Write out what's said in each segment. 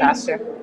Thank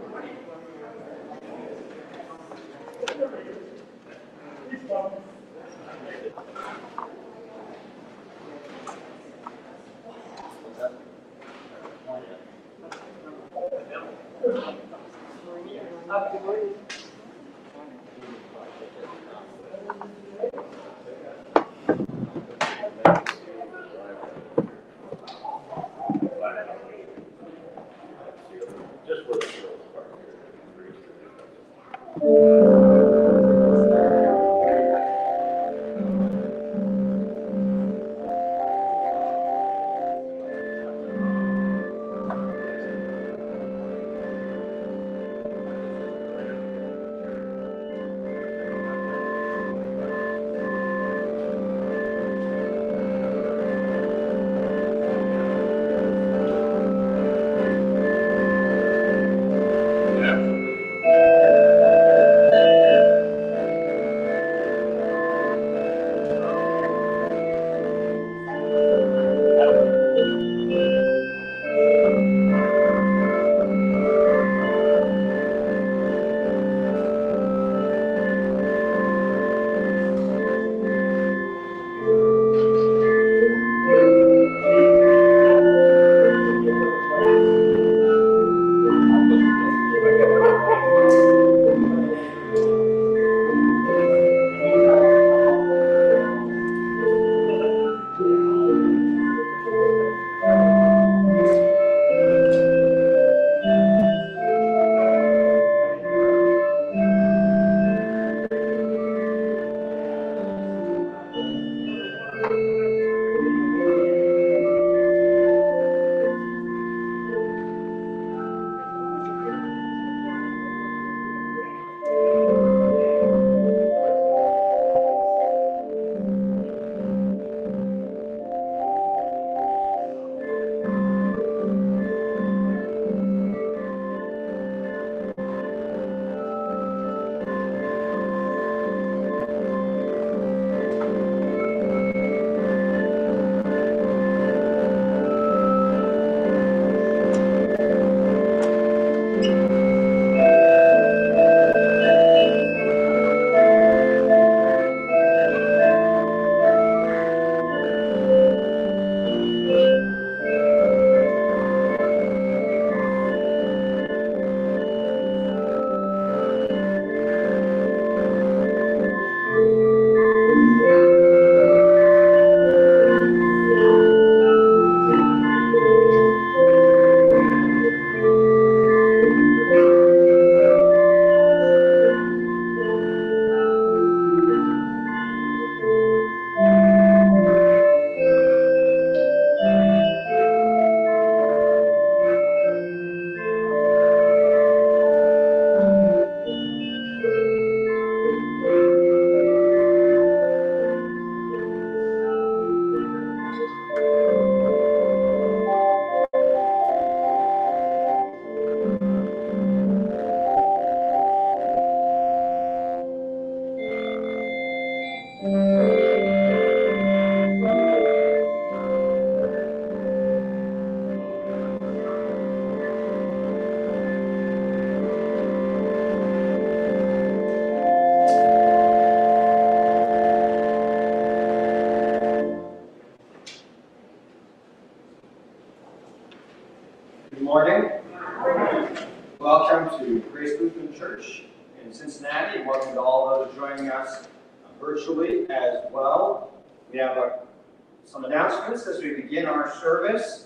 our service.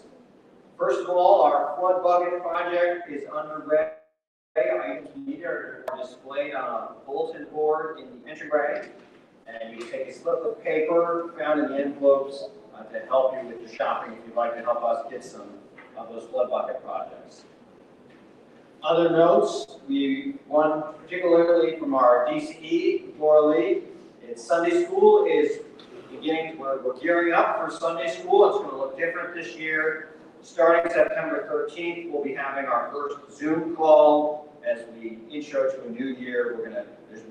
First of all, our flood bucket project is underway. Items needed are displayed on a bulletin board in the entryway. And you take a slip of paper found in the envelopes uh, to help you with your shopping if you'd like to help us get some of those flood bucket projects. Other notes, we, one particularly from our DCE, Laura Lee, it's Sunday school is beginning, we're, we're gearing up for Sunday school. It's going to look different this year. Starting September 13th, we'll be having our first Zoom call as we intro to a new year. We're going to, there's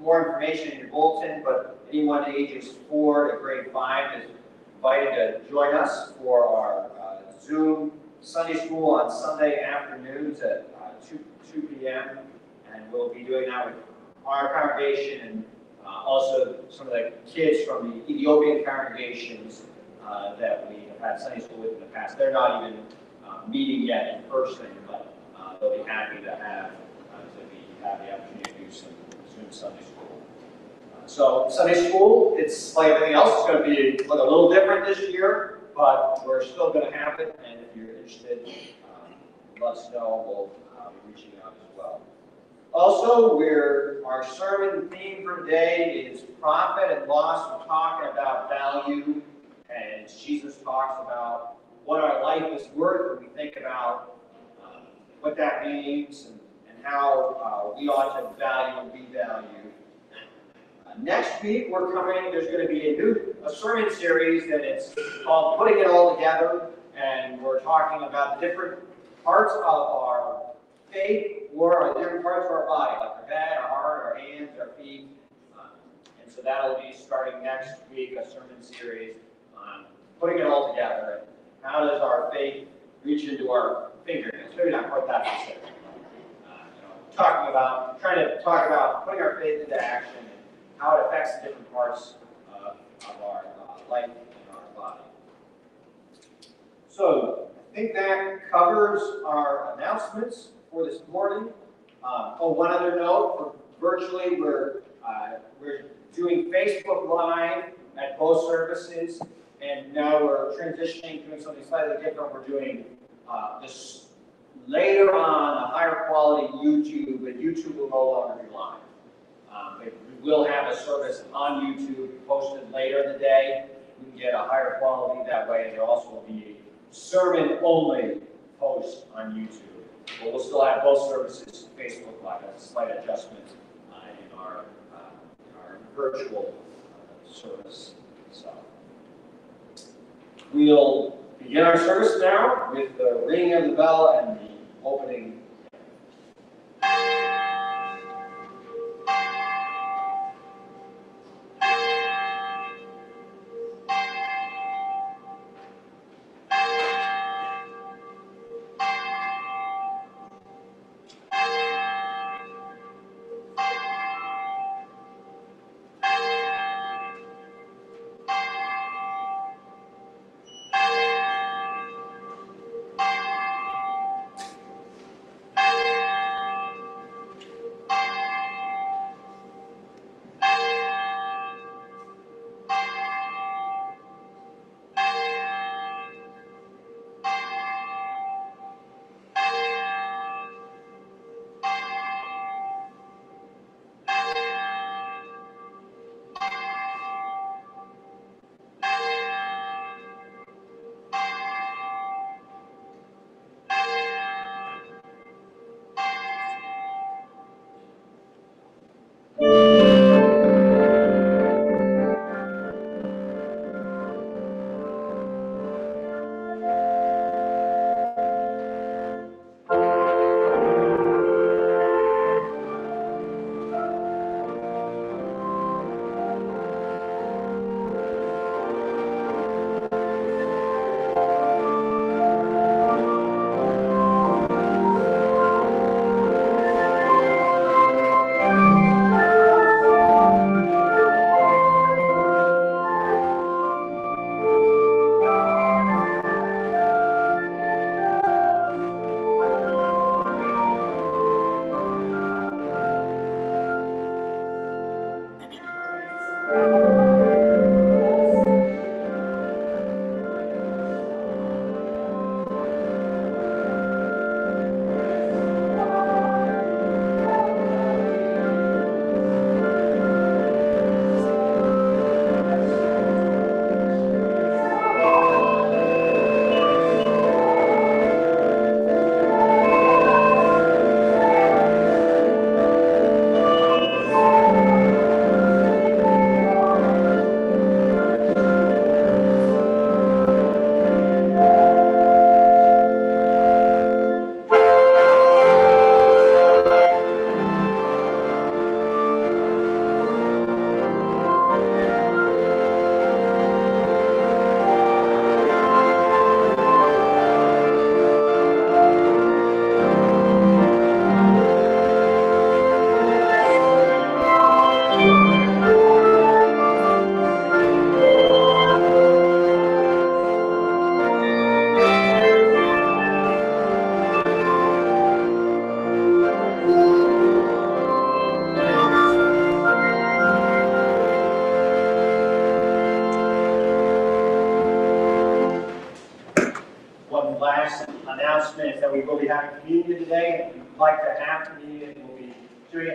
more information in your bulletin, but anyone ages four to grade five is invited to join us for our uh, Zoom Sunday school on Sunday afternoons at uh, two, two P M. And we'll be doing that with our congregation and uh, also some of the kids from the Ethiopian congregations uh, that we have had Sunday school with in the past. They're not even uh, meeting yet in person, but uh, they'll be happy to have, uh, to be, have the opportunity to do some Zoom Sunday school. Uh, So Sunday school, it's like everything else, it's going to be look a little different this year, but we're still going to have it, and if you're interested, um, let us know, we'll be reaching out as well. Also, we're, our sermon theme for today is profit and loss. We're talking about value, and Jesus talks about what our life is worth when we think about um, what that means and, and how uh, we ought to value and be valued. Uh, next week, we're coming, there's going to be a new a sermon series that it's called Putting It All Together, and we're talking about the different parts of our faith or our different parts of our body, like our head, our heart, our hands, our feet. Um, And so that'll be starting next week, a sermon series on putting it all together. How does our faith reach into our fingernails? Maybe not quite that specific. Uh, Talking about, trying to talk about putting our faith into action and how it affects the different parts of our uh, life and our body. So I think that covers our announcements for this morning. Um, Oh, one other note, virtually, we're, uh, we're doing Facebook Live at both services, and now we're transitioning, doing something slightly different. We're doing uh, this later on, a higher quality YouTube, but YouTube will no longer be live. Um, we will have a service on YouTube posted later in the day. We can get a higher quality that way, and there also will be sermon-only post on YouTube. But we'll still have both services Facebook Live, a slight adjustment uh, in our, uh, in our virtual uh, service, so. We'll begin our service now with the ringing of the bell and the opening.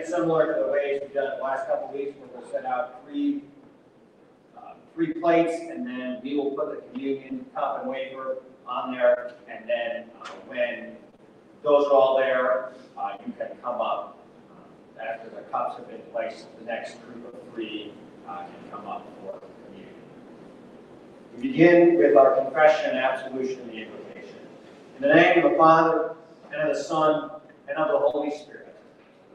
Doing it similar to the ways we've done it the last couple of weeks, where we'll set out three, uh, three plates, and then we will put the communion cup and wafer on there. And then uh, when those are all there, uh, you can come up uh, after the cups have been placed. The next group of three uh, can come up for communion. We begin with our confession and absolution and the invocation. In the name of the Father, and of the Son, and of the Holy Spirit.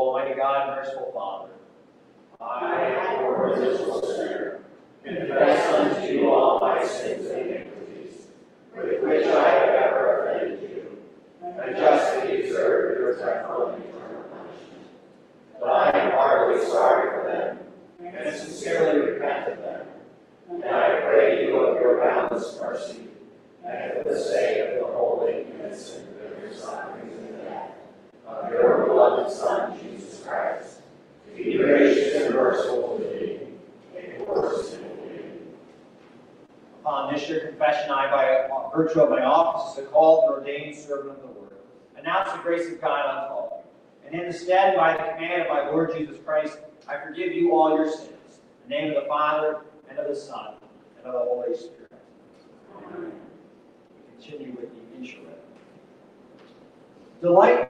Almighty God, merciful Father, I, poor miserable sinner, confess unto you all my sins and iniquities, with which I have ever offended you, and justly deserve your dreadful and eternal punishment. But I am heartily sorry for them, and sincerely repent of them. And I pray you of your boundless mercy, and for the sake of the holy, innocent, of your sufferings and death, of your beloved Son, Jesus Christ, to be gracious and merciful to me, a poor. Upon this your confession, I, by virtue of my office as a called and ordained servant of the word, announce the grace of God unto all. And in the stead, by the command of my Lord Jesus Christ, I forgive you all your sins. In the name of the Father, and of the Son, and of the Holy Spirit. We continue with the introit. Delight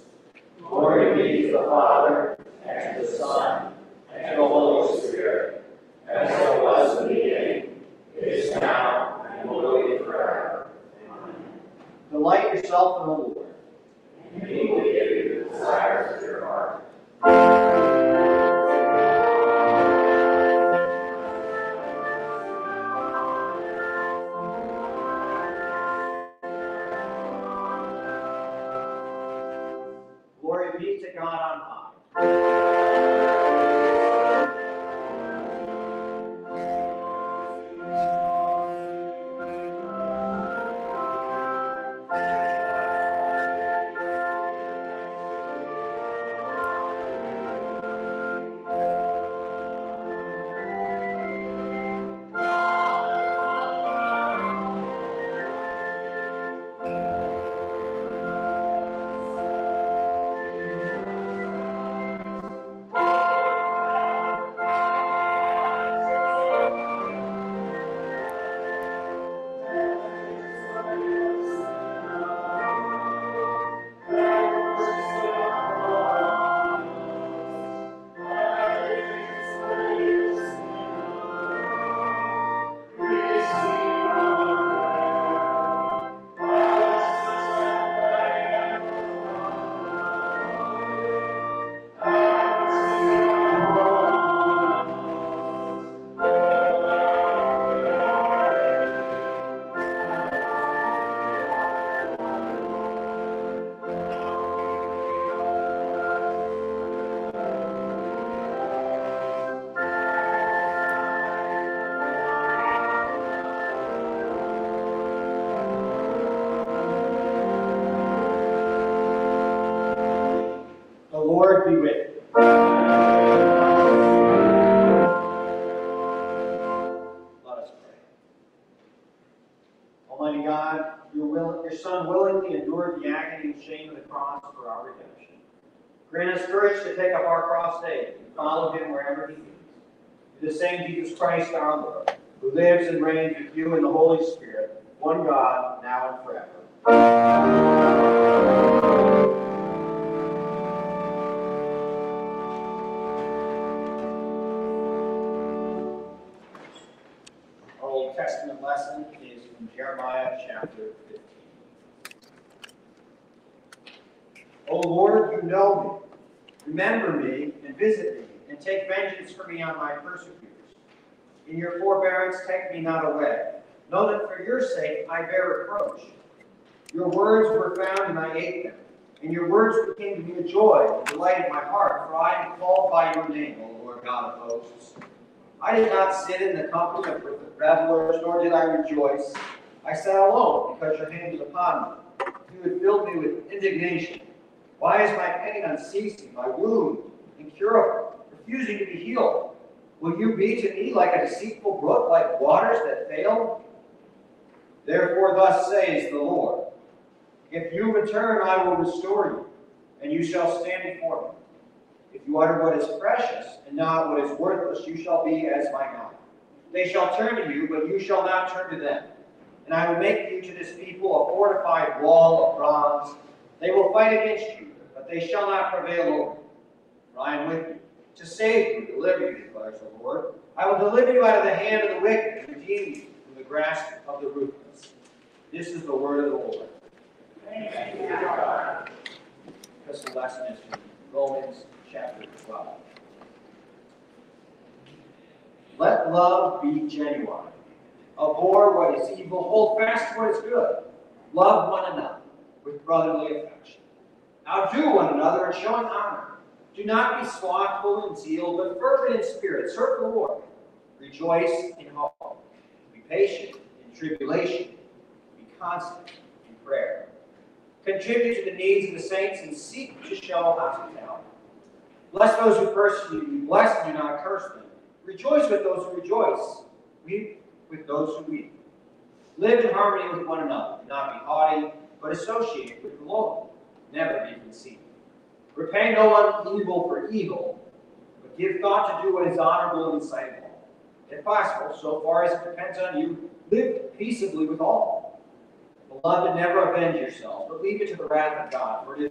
Glory be to the Father, and to the Son, and to the Holy Spirit, as it was in the beginning, is now, and will be forever. Amen. Delight yourself in the Lord. And he will give you the desires of your heart. By your name, O Lord God of hosts. I did not sit in the company of revelers, nor did I rejoice. I sat alone, because your hand was upon me. You had filled me with indignation. Why is my pain unceasing, my wound incurable, refusing to be healed? Will you be to me like a deceitful brook, like waters that fail? Therefore, thus says the Lord If you return, I will restore you, and you shall stand before me. If you utter what is precious and not what is worthless, you shall be as my mouth. They shall turn to you, but you shall not turn to them. And I will make you to this people a fortified wall of bronze. They will fight against you, but they shall not prevail over you. For I am with you to save you, deliver you, declares the Lord. I will deliver you out of the hand of the wicked and redeem you from the grasp of the ruthless. This is the word of the Lord. This lesson is from Romans chapter 12. Let love be genuine. Abhor what is evil, hold fast what is good. Love one another with brotherly affection. Outdo one another in showing honor. Do not be slothful in zeal, but fervent in spirit. Serve the Lord. Rejoice in hope. Be patient in tribulation. Be constant in prayer. Contribute to the needs of the saints and seek to show hospitality. Bless those who persecute you. Bless and do not curse them. Rejoice with those who rejoice. Weep with those who weep. Live in harmony with one another. Do not be haughty, but associate with the Lord. Never be conceited. Repay no one evil for evil, but give thought to do what is honorable in the. If possible, so far as it depends on you, live peaceably with all. Beloved, never avenge yourselves, but leave it to the wrath of God, for it is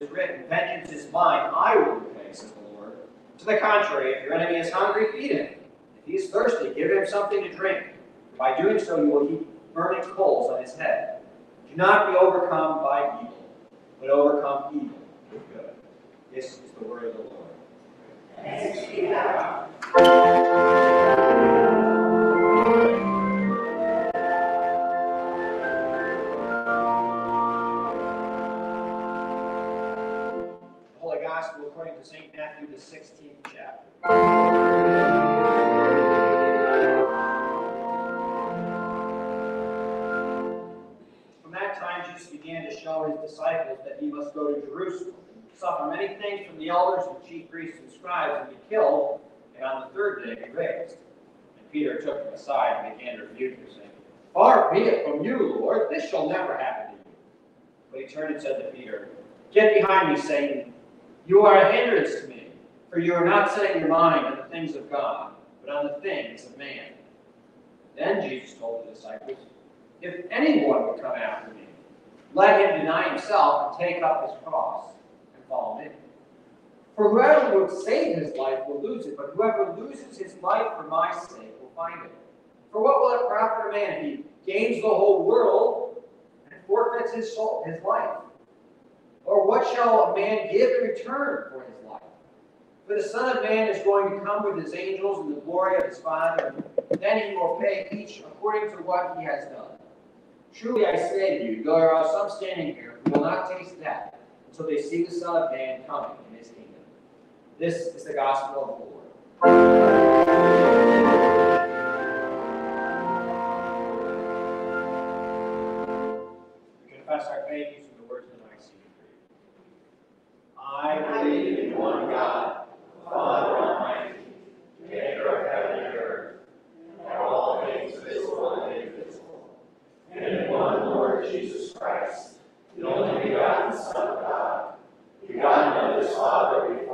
written, Vengeance is mine, I will repay, says the Lord. To the contrary, if your enemy is hungry, feed him. If he is thirsty, give him something to drink. By doing so, you will heap burning coals on his head. Do not be overcome by evil, but overcome evil with good. This is the word of the Lord. Thanks be many things from the elders and chief priests and scribes, and be killed, and on the third day be raised. And Peter took him aside and began to rebuke him, saying, Far be it from you, Lord, this shall never happen to you. But he turned and said to Peter, Get behind me, Satan. You are a hindrance to me, for you are not setting your mind on the things of God, but on the things of man. Then Jesus told the disciples, If anyone would come after me, let him deny himself and take up his cross follow me. For whoever would save his life will lose it, but whoever loses his life for my sake will find it. For what will it profit a man if he gains the whole world and forfeits his soul, his life? Or what shall a man give in return for his life? For the Son of Man is going to come with his angels in the glory of his Father, and then he will pay each according to what he has done. Truly I say to you, there are some standing here who will not taste death until they see the Son of Man coming in his kingdom. This is the gospel of the Lord. Our faith using the words of the Nicene Creed. I believe in one God, the Father Almighty, maker of heaven and earth, and all things visible and invisible, and in one Lord Jesus Christ, the only begotten Son of God, begotten of his Father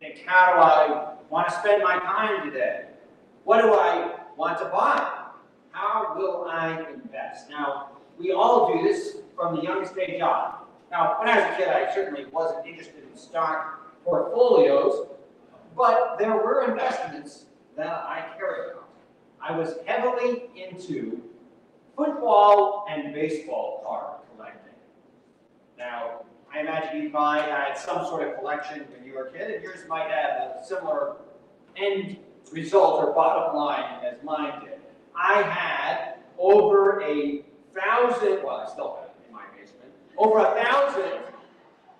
Think, how do I want to spend my time today? What do I want to buy? How will I invest? Now, we all do this from the youngest age on. Now, when I was a kid, I certainly wasn't interested in stock portfolios, but there were investments that I carried out. I was heavily into football and baseball card collecting. Now, I imagine you might had some sort of collection when you were a kid, and yours might have a similar end result or bottom line as mine did. I had over a thousand, well, I still have it in my basement, over a thousand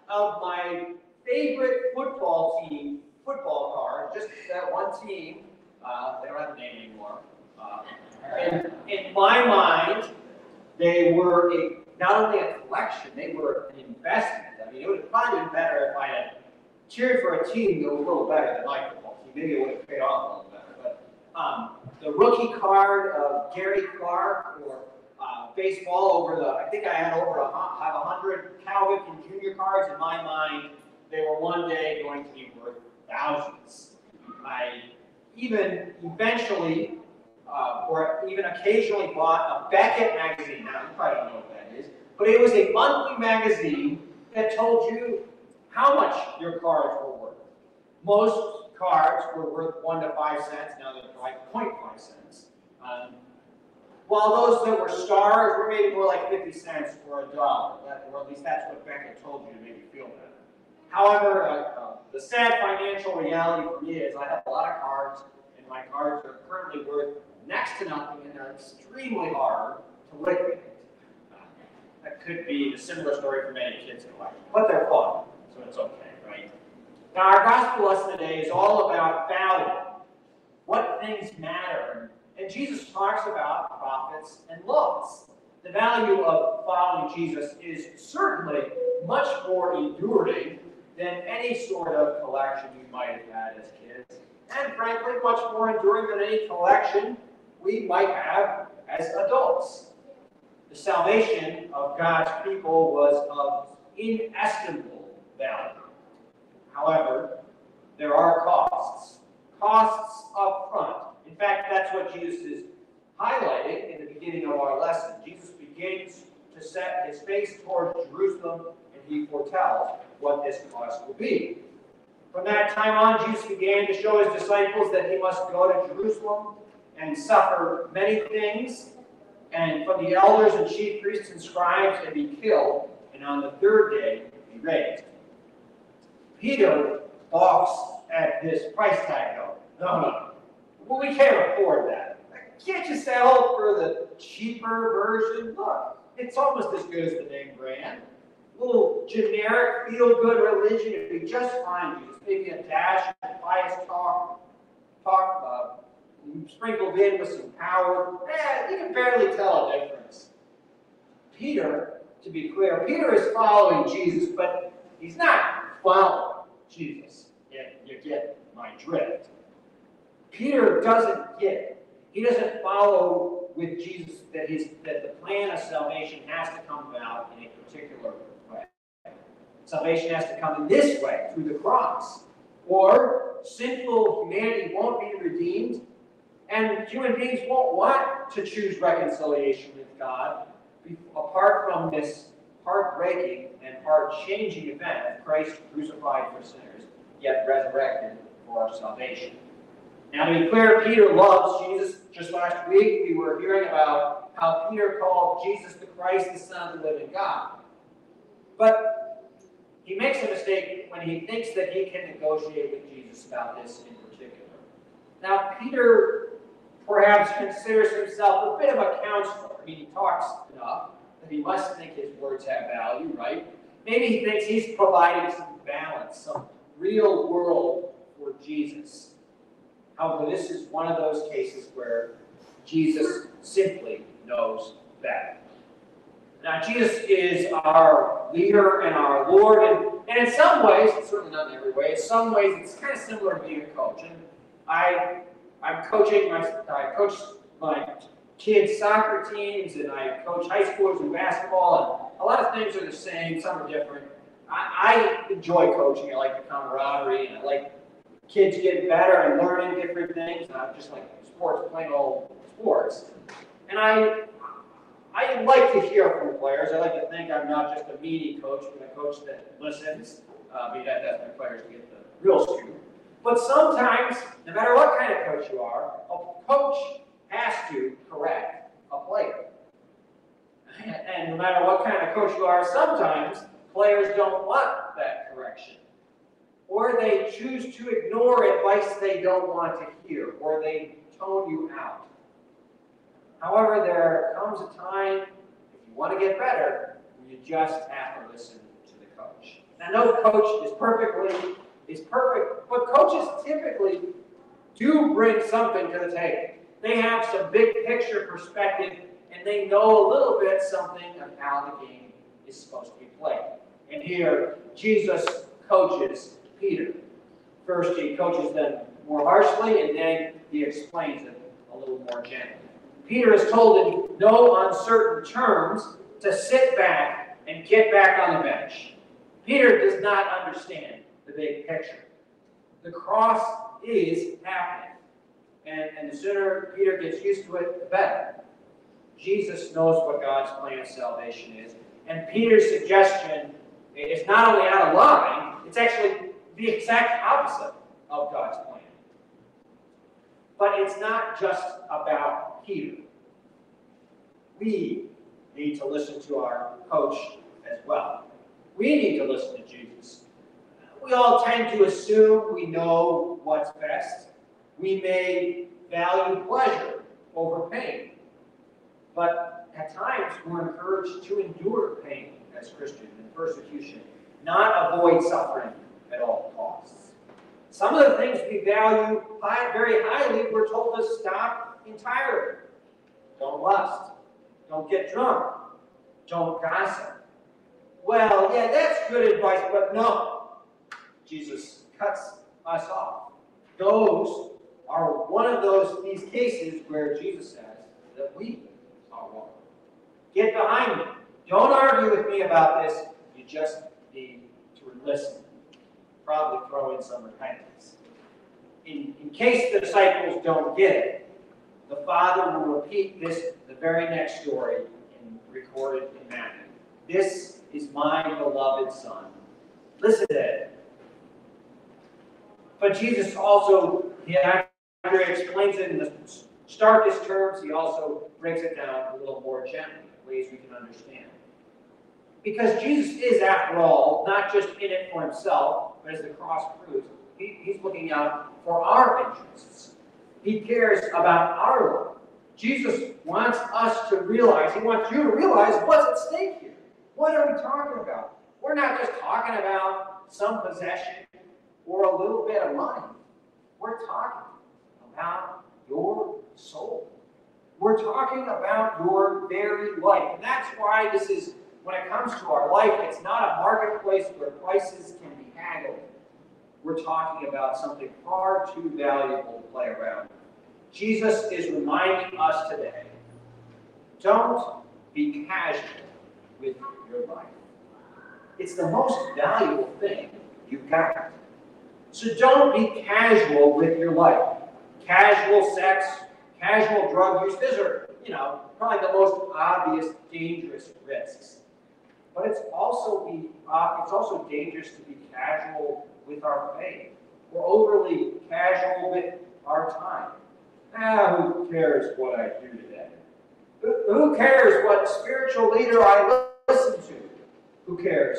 of my favorite football team, football cards, just that one team, uh, they don't have a name anymore, Uh, in my mind, they were a, not only a collection, they were an investment. I mean, it would have probably been better if I had cheered for a team that was a little better than my football team. Maybe it would have paid off a little better. But um, the rookie card of Gary Clark or uh, baseball over the, I think I had over a, have hundred Cal Ripken junior cards in my mind. They were one day going to be worth thousands. I even eventually, uh, or even occasionally bought a Beckett magazine. Now, you probably don't know but it was a monthly magazine that told you how much your cards were worth. Most cards were worth one to five cents, now they're like 0.5 cents. Um, while those that were stars were maybe more like 50 cents or a dollar, or at least that's what Beckett told you to make you feel better. However, uh, uh, the sad financial reality for me is I have a lot of cards, and my cards are currently worth next to nothing, and they're extremely hard to liquidate. That could be a similar story for many kids in life, but they're fun, so it's okay, right? Now, our gospel lesson today is all about value, what things matter, and Jesus talks about prophets and laws. The value of following Jesus is certainly much more enduring than any sort of collection you might have had as kids, and frankly, much more enduring than any collection we might have as adults. The salvation of God's people was of inestimable value. However, there are costs. Costs up front. In fact, that's what Jesus is highlighting in the beginning of our lesson. Jesus begins to set his face towards Jerusalem and he foretells what this cost will be. From that time on, Jesus began to show his disciples that he must go to Jerusalem and suffer many things, and from the elders and chief priests and scribes and be killed, and on the third day be raised. Peter balks at this price tag, though. No, no. Well, we can't afford that. Can't you settle for the cheaper version? Look, it's almost as good as the name brand. A little generic, feel-good religion would be just fine. Just maybe a dash of pious talk, talk uh, sprinkled in with some power. Eh, you can barely tell a difference. Peter, to be clear, Peter is following Jesus, but he's not following Jesus. If you get my drift. Peter doesn't get. He doesn't follow with Jesus that his that the plan of salvation has to come about in a particular way. Salvation has to come in this way, through the cross. Or sinful humanity won't be redeemed, and human beings won't want to choose reconciliation with God apart from this heartbreaking and heart-changing event of Christ crucified for sinners, yet resurrected for our salvation. Now, to be clear, Peter loves Jesus. Just last week, we were hearing about how Peter called Jesus the Christ, the Son of the living God. But he makes a mistake when he thinks that he can negotiate with Jesus about this in particular. Now, Peter perhaps considers himself a bit of a counselor. I mean, he talks enough that he must think his words have value, right? Maybe he thinks he's providing some balance, some real world for Jesus. However, this is one of those cases where Jesus simply knows better. Now, Jesus is our leader and our Lord, and, and in some ways, certainly not in every way, in some ways it's kind of similar to being a coach. And I, I'm coaching my, I coach my kids' soccer teams, and I coach high schoolers in basketball, and a lot of things are the same, some are different. I, I enjoy coaching. I like the camaraderie, and I like kids getting better and learning different things, not just like sports, plain old sports. And I, I like to hear from players. I like to think I'm not just a meaty coach, but a coach that listens. Uh, be that that's my players to get the real scoop. But sometimes, no matter what kind of coach you are, a coach has to correct a player. And no matter what kind of coach you are, sometimes players don't want that correction or they choose to ignore advice they don't want to hear, or they tone you out. However, there comes a time, if you want to get better, you just have to listen to the coach. Now, no coach is perfectly is perfect, but coaches typically do bring something to the table. They have some big picture perspective and they know a little bit something of how the game is supposed to be played. And here, Jesus coaches Peter. First, he coaches them more harshly, and then he explains it a little more gently. Peter is told in no uncertain terms to sit back and get back on the bench. Peter does not understand the big picture. The cross is happening. And, and the sooner Peter gets used to it, the better. Jesus knows what God's plan of salvation is. And Peter's suggestion is not only out of line, it's actually the exact opposite of God's plan. But it's not just about Peter. We need to listen to our coach as well. We need to listen to Jesus. We all tend to assume we know what's best. We may value pleasure over pain. But at times, we're encouraged to endure pain as Christians and persecution, not avoid suffering at all costs. Some of the things we value very highly, we're told to stop entirely. Don't lust. Don't get drunk. Don't gossip. Well, yeah, that's good advice, but no. Jesus cuts us off. Those are one of those these cases where Jesus says that we are wrong. Get behind me. Don't argue with me about this. You just need to listen. Probably throw in some repentance. In, in case the disciples don't get it, the Father will repeat this, the very next story in, recorded in Matthew. This is my beloved Son. Listen to it. But Jesus also, he he explains it in the starkest terms, he also breaks it down a little more gently, ways we can understand. Because Jesus is, after all, not just in it for himself, but as the cross proves, he, he's looking out for our interests. He cares about our life. Jesus wants us to realize, he wants you to realize what's at stake here. What are we talking about? We're not just talking about some possession or a little bit of money. We're talking about your soul. We're talking about your very life. And that's why this is, when it comes to our life, it's not a marketplace where prices can be haggled. We're talking about something far too valuable to play around. Jesus is reminding us today don't be casual with your life. It's the most valuable thing you've got. So don't be casual with your life. Casual sex, casual drug use, these are, you know, probably the most obvious dangerous risks. But it's also be uh, it's also dangerous to be casual with our faith. We're overly casual with our time. Ah, who cares what I do today? Who, who cares what spiritual leader I listen to? Who cares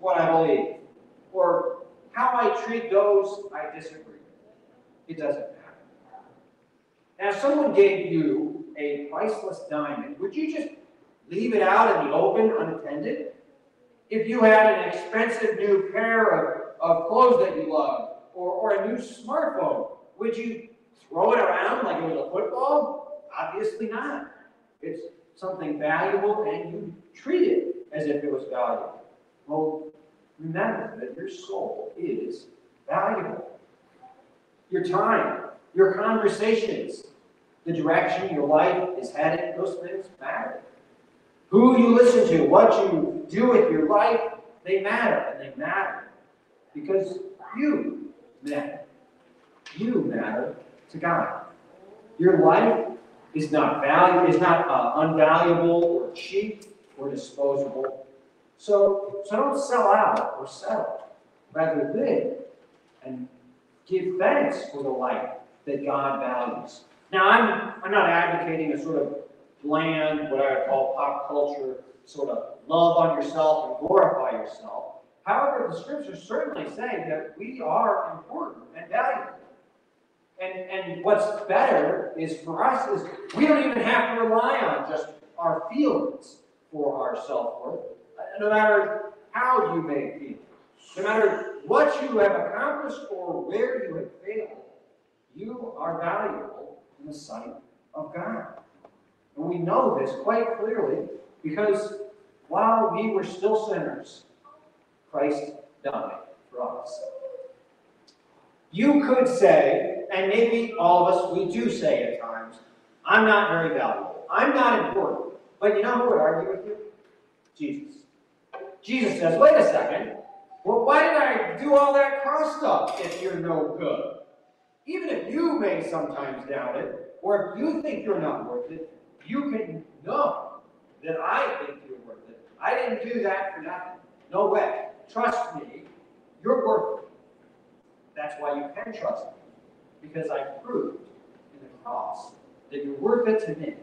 what I believe? Or how I treat those I disagree with? It doesn't matter. Now, if someone gave you a priceless diamond, would you just leave it out in the open unattended? If you had an expensive new pair of, of clothes that you love, or, or a new smartphone, would you throw it around like it was a football? Obviously not. It's something valuable and you treat it as if it was valuable. Well, remember that your soul is valuable. Your time, your conversations, the direction your life is headed, those things matter. Who you listen to, what you do with your life, they matter, and they matter because you matter. You matter to God. Your life is not valuable, is not uh, unvaluable or cheap or disposable. So, so don't sell out or settle. Rather live and give thanks for the life that God values. Now, I'm, I'm not advocating a sort of bland, what I would call pop culture, sort of love on yourself and glorify yourself. However, the scriptures certainly say that we are important and valuable. And, and what's better is for us is we don't even have to rely on just our feelings for our self-worth. No matter how you may feel, no matter what you have accomplished or where you have failed, you are valuable in the sight of God. And we know this quite clearly because while we were still sinners, Christ died for us. You could say, and maybe all of us, we do say at times, I'm not very valuable. I'm not important. But you know who would argue with you? Jesus. Jesus says, wait a second. Well, why did I do all that cross stuff if you're no good? Even if you may sometimes doubt it, or if you think you're not worth it, you can know that I think you're worth it. I didn't do that for nothing. No way. Trust me, you're worth it. That's why you can trust me. Because I proved in the cross that you're worth it to me.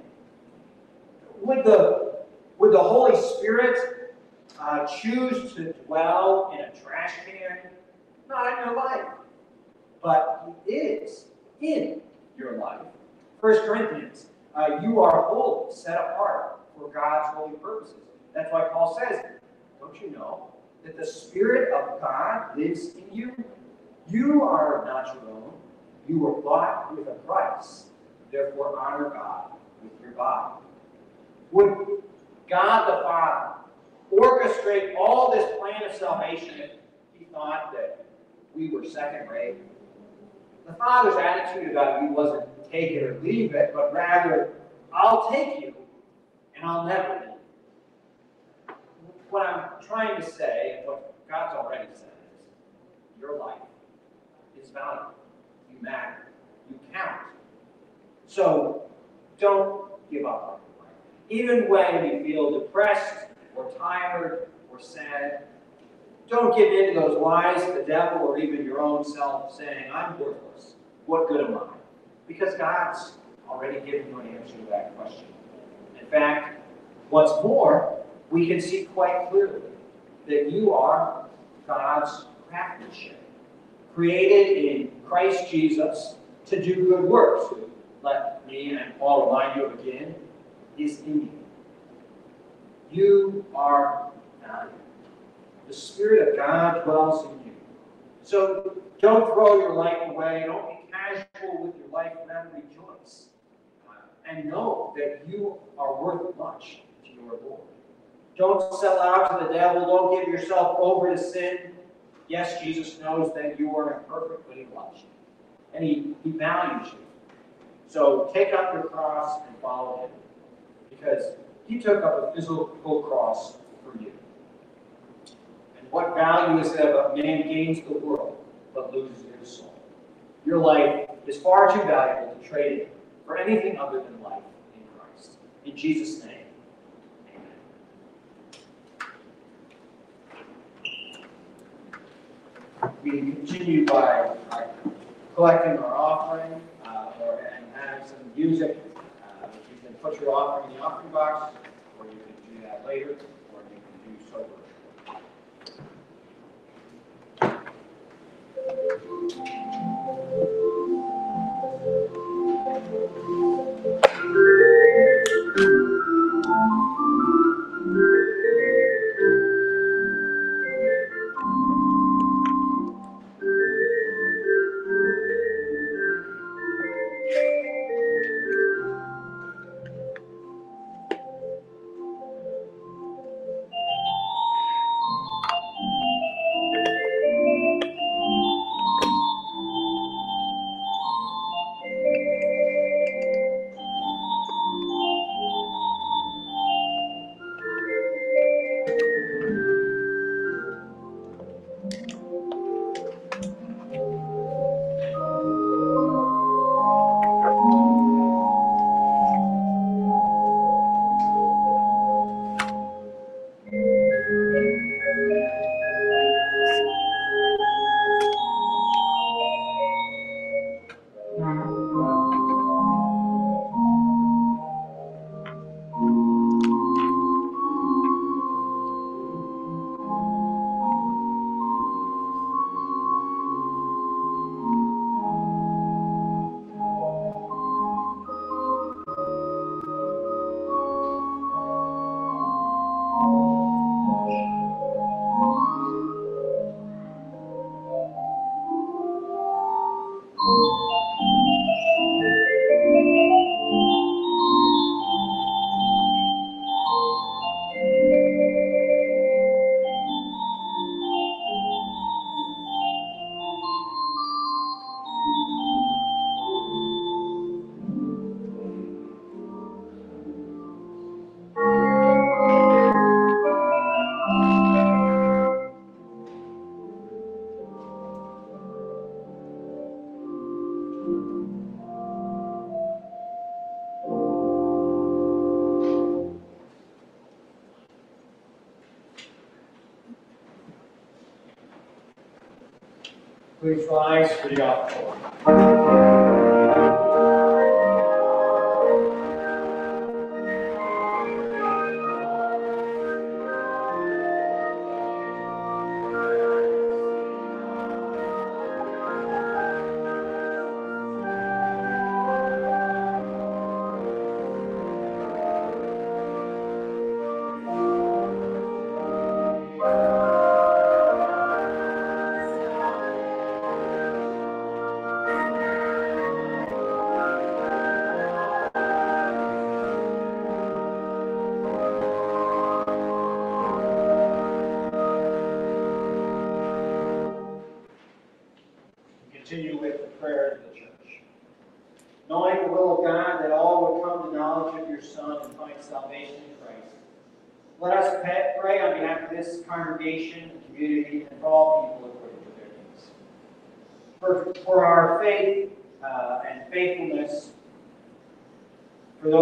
Would the, would the Holy Spirit uh, choose to dwell in a trash can? Not in your life. But He is in your life. First Corinthians, uh, you are holy, set apart for God's holy purposes. That's why Paul says, don't you know that the Spirit of God lives in you? You are not your own. You were bought with a price. Therefore, honor God with your body. Would God the Father orchestrate all this plan of salvation if he thought that we were second rate? The Father's attitude about you wasn't take it or leave it, but rather, I'll take you and I'll never leave. What I'm trying to say, and what God's already said, is your life is valuable. You matter. You count. So don't give up on your life. Even when you feel depressed or tired or sad, don't give in to those lies of the devil or even your own self saying, I'm worthless. What good am I? Because God's already given you an answer to that question. In fact, what's more, we can see quite clearly that you are God's craftsmanship, created in Christ Jesus to do good works. Let me and Paul remind you again, is in you. You are valuable. The Spirit of God dwells in you. So don't throw your life away. Don't be casual with your life. Rather rejoice. Uh, and know that you are worth much to your Lord. Don't sell out to the devil. Don't give yourself over to sin. Yes, Jesus knows that you are imperfect, but he loves you. And he, he values you. So take up your cross and follow him. Because he took up a physical cross for you. And what value is if a man gains the world but loses his soul? Your life is far too valuable to trade it for anything other than life in Christ. In Jesus' name, amen. We continue by collecting our offering uh, or, and having some music put your offering in the offering box, or you can do that later, or you can do sober. Please rise for the offering.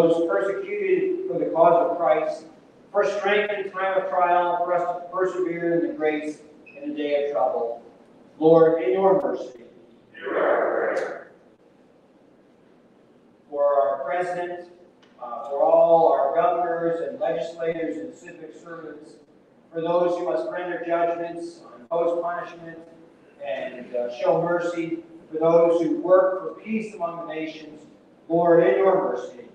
Those persecuted for the cause of Christ, for strength in time of trial, for us to persevere in the grace in the day of trouble. Lord, in your mercy, for our president, uh, for all our governors and legislators and civic servants, for those who must render judgments, impose punishment, and uh, show mercy, for those who work for peace among the nations, Lord, in your mercy.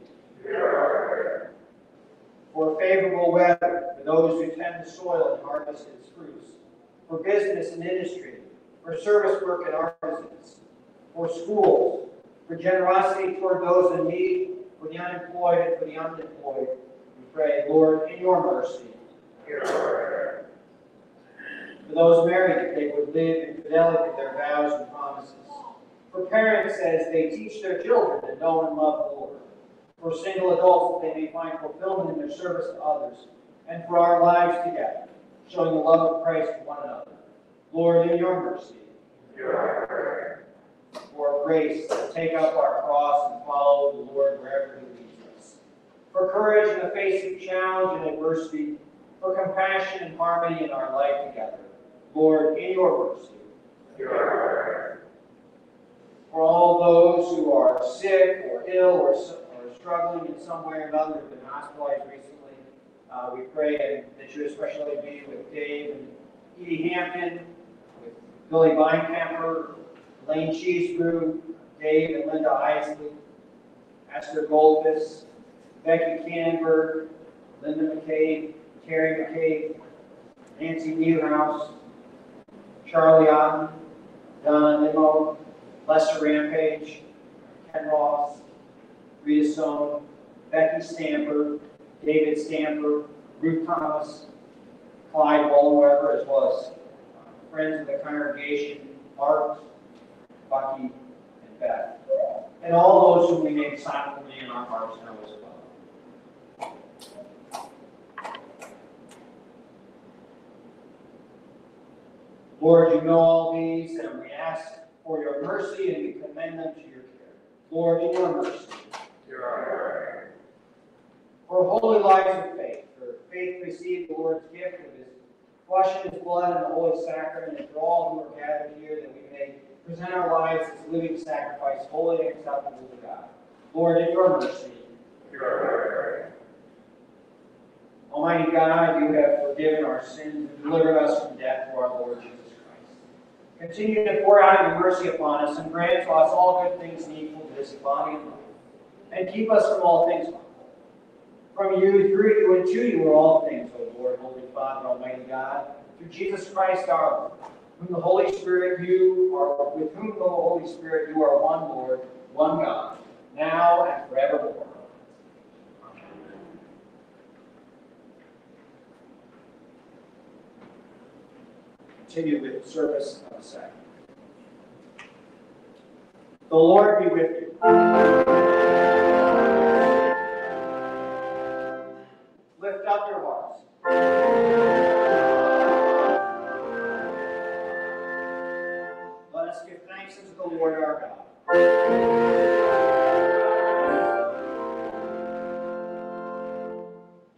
For favorable weather, for those who tend the soil and harvest its fruits, for business and industry, for service work and artisans, for schools, for generosity toward those in need, for the unemployed and for the unemployed. We pray, Lord, in your mercy. For those married, that they would live in fidelity to their vows and promises. For parents, as they teach their children to know and love the Lord. For single adults, that they may find fulfillment in their service to others. And for our lives together, showing the love of Christ to one another. Lord, in your mercy. For grace to take up our cross and follow the Lord wherever he leads us. For courage in the face of challenge and adversity. For compassion and harmony in our life together. Lord, in your mercy. For all those who are sick or ill or, struggling in some way or another, who've been hospitalized recently, uh, we pray that you especially be with Dave and Edie Hampton, with Billy Beinkamper, Lane Cheesebrew, Dave and Linda Isley, Esther Goldfuss, Becky Canberg, Linda McCabe, Terry McCabe, Nancy Newhouse, Charlie Otten, Don Nimmo, Lester Rampage, Ken Ross, Rita Stone, Becky Stamper, David Stamper, Ruth Thomas, Clyde Wallenweber, as well as uh, friends of the congregation, Art, Bucky, and Beth. And all those whom we name silently in our hearts now as well. Lord, you know all these, and we ask for your mercy, and we commend them to your care. Lord, in your mercy. For holy lives of faith, for faith received the Lord's gift of his flesh and his blood in the holy sacrament, and for all who are gathered here, that we may present our lives as living sacrifice, holy and acceptable to God. Lord, in your mercy. Almighty God, you have forgiven our sins and delivered us from death through our Lord Jesus Christ. Continue to pour out your mercy upon us and grant to us all good things needful to this body and life. And keep us from all things. From you, through you, and to you are all things, O Lord, Holy Father, Almighty God, through Jesus Christ our Lord, whom the Holy Spirit you are, with whom the Holy Spirit you are one Lord, one God, now and forevermore. Continue with the service of the sacrament. The Lord be with you. Dr. Watts. Let us give thanks unto the Lord our God.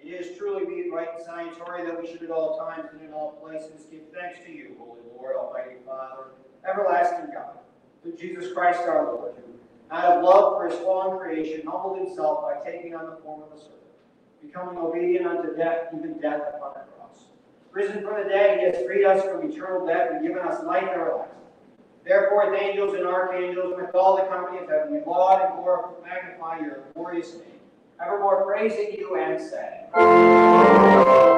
It is truly be right and salutary that we should at all times and in all places give thanks to you, Holy Lord, Almighty Father, everlasting God, through Jesus Christ our Lord, who, out of love for his fallen creation, humbled himself by taking on the form of a servant becoming obedient unto death, even death upon the cross. Risen from the dead, he has freed us from eternal death and given us life everlasting. Therefore, with angels and archangels, with all the company of heaven, we laud and glorify, magnify your glorious name. Evermore praising you and saying.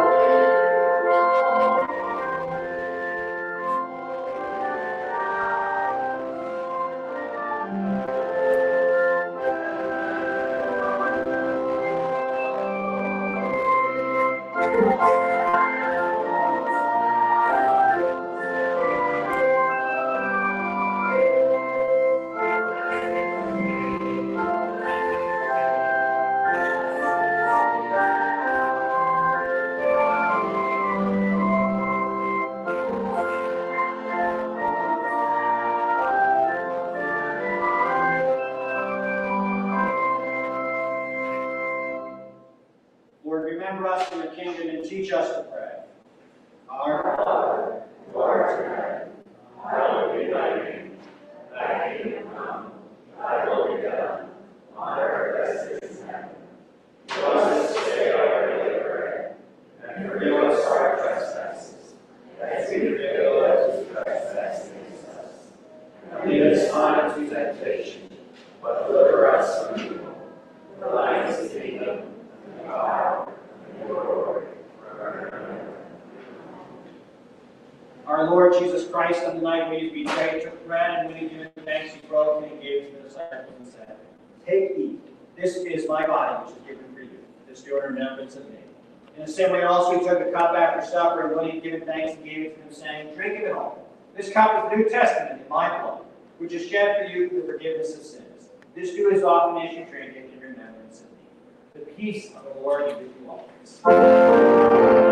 often as you drink it in remembrance of me. The peace of the Lord be with you always.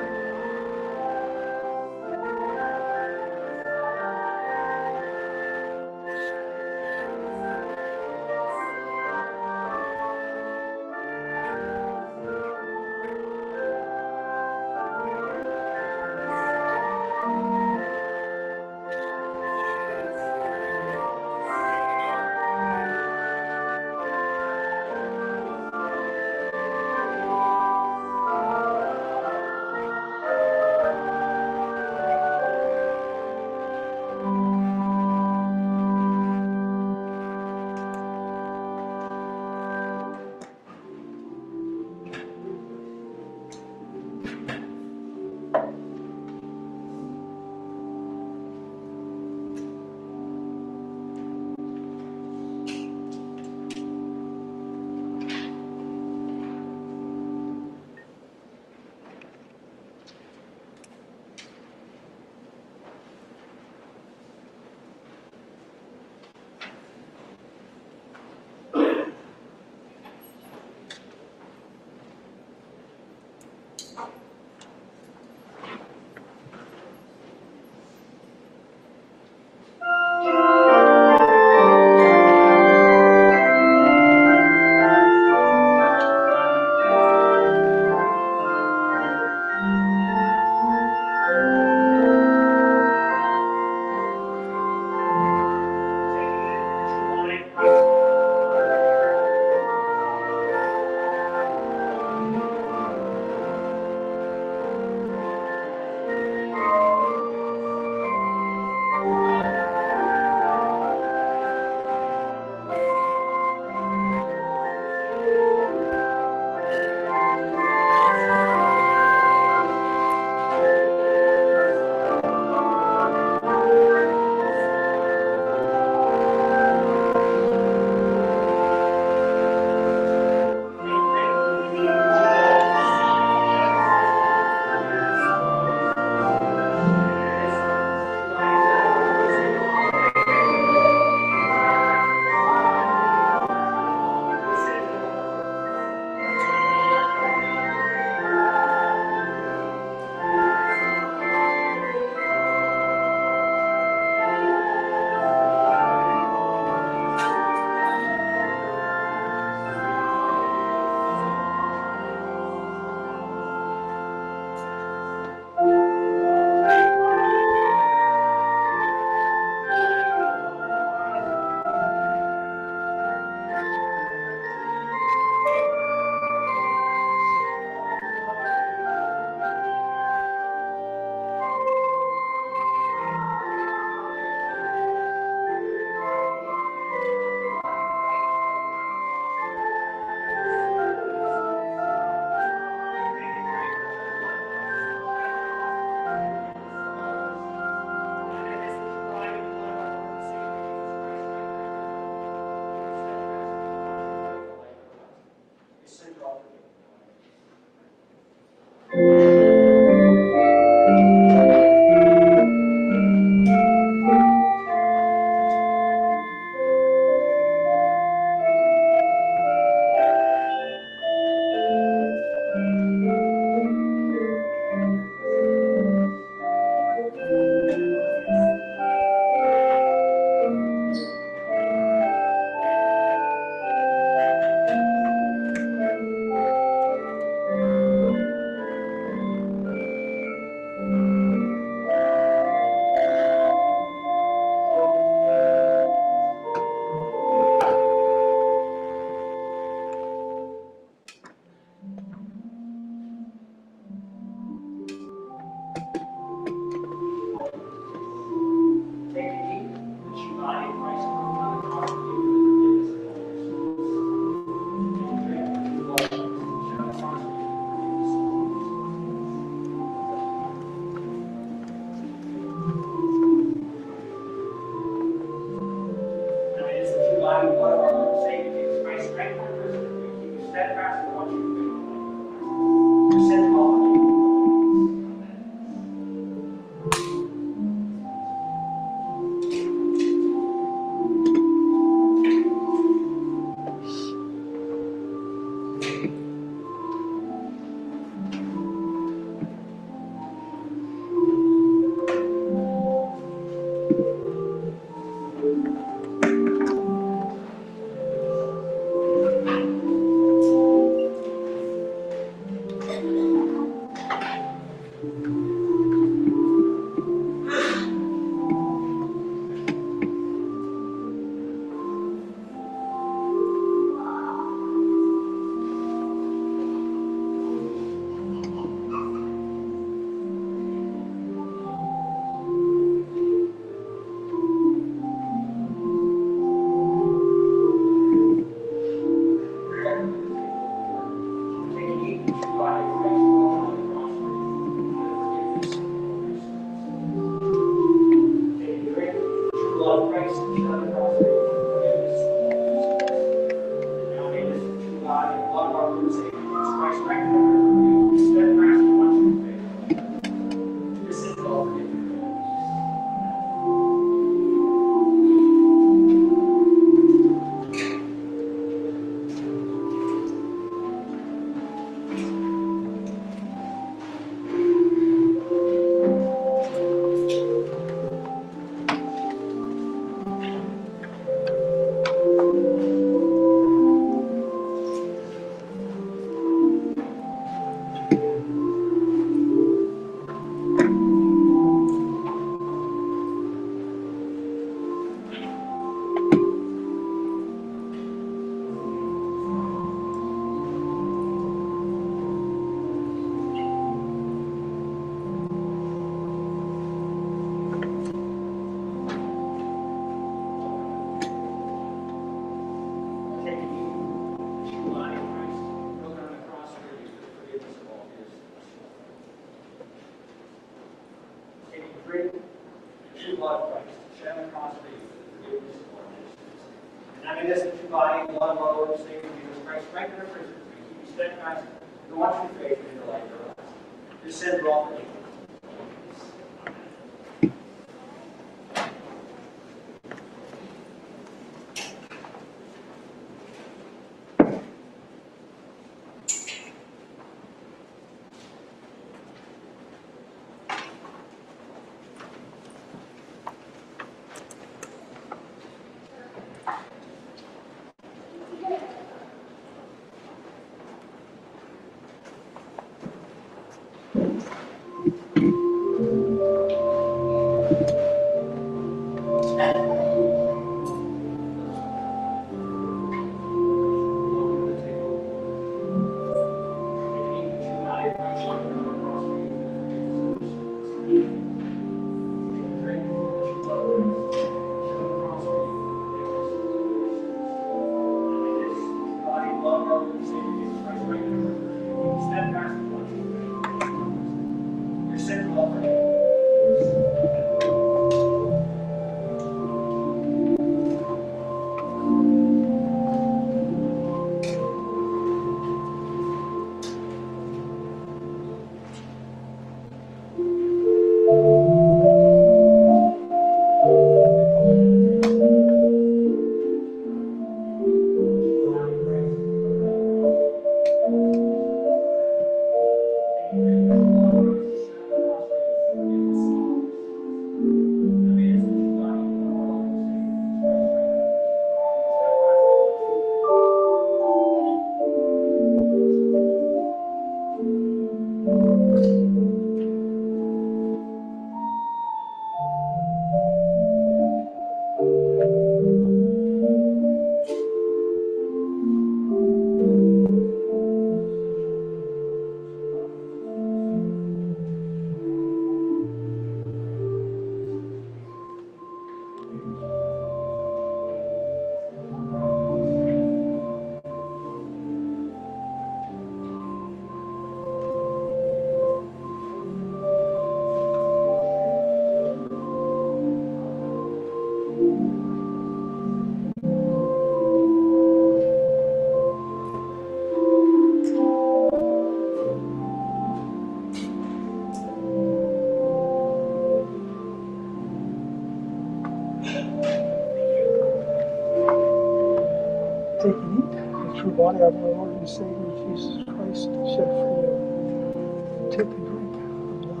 and Savior Jesus Christ shed for you. Take a drink of water.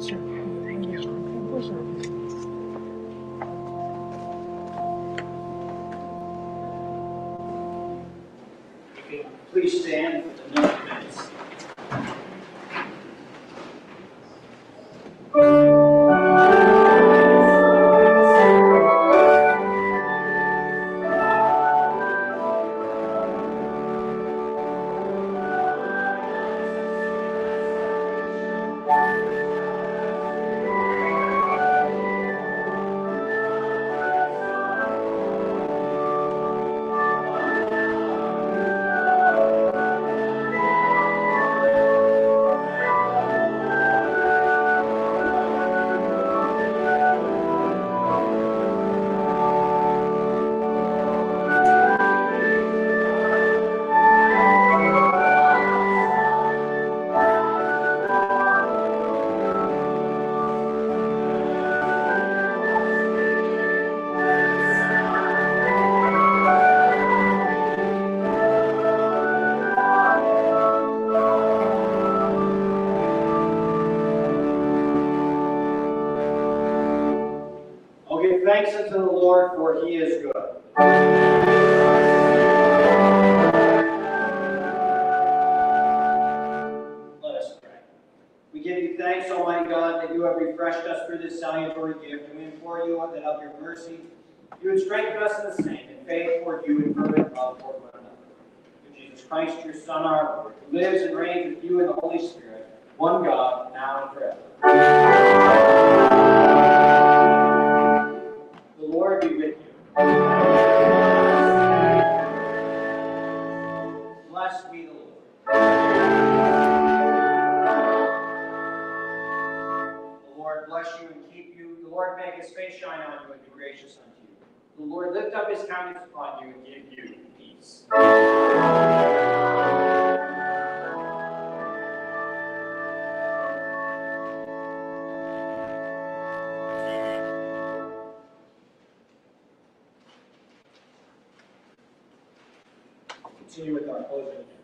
And. Please stand for the announcements. Continue with our closing.